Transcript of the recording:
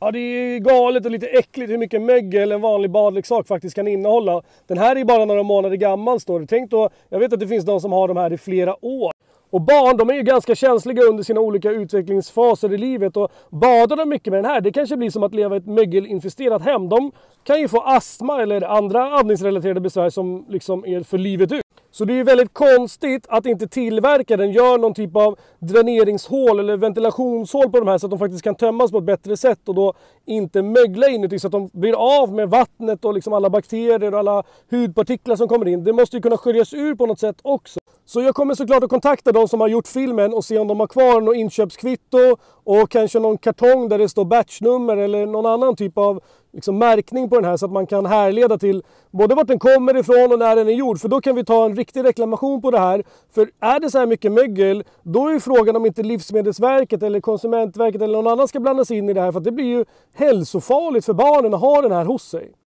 Ja, det är galet och lite äckligt hur mycket mögel en vanlig badleksak faktiskt kan innehålla. Den här är bara några månader gammal står det. Tänk då, jag vet att det finns de som har de här i flera år. Och barn de är ju ganska känsliga under sina olika utvecklingsfaser i livet och badar de mycket med den här, det kanske blir som att leva i ett mögelinfesterat hem. De kan ju få astma eller andra andningsrelaterade besvär som liksom är för livet ut. Så det är ju väldigt konstigt att inte tillverkaren gör någon typ av dräneringshål eller ventilationshål på de här så att de faktiskt kan tömmas på ett bättre sätt och då inte mögla inuti så att de blir av med vattnet och liksom alla bakterier och alla hudpartiklar som kommer in. Det måste ju kunna sköljas ur på något sätt också. Så jag kommer såklart att kontakta de som har gjort filmen och se om de har kvar något inköpskvitto och kanske någon kartong där det står batchnummer eller någon annan typ av liksom märkning på den här så att man kan härleda till både vart den kommer ifrån och när den är gjord. För då kan vi ta en riktig reklamation på det här. För är det så här mycket mögel, då är ju frågan om inte Livsmedelsverket eller Konsumentverket eller någon annan ska blandas in i det här. För att det blir ju hälsofarligt för barnen att ha den här hos sig.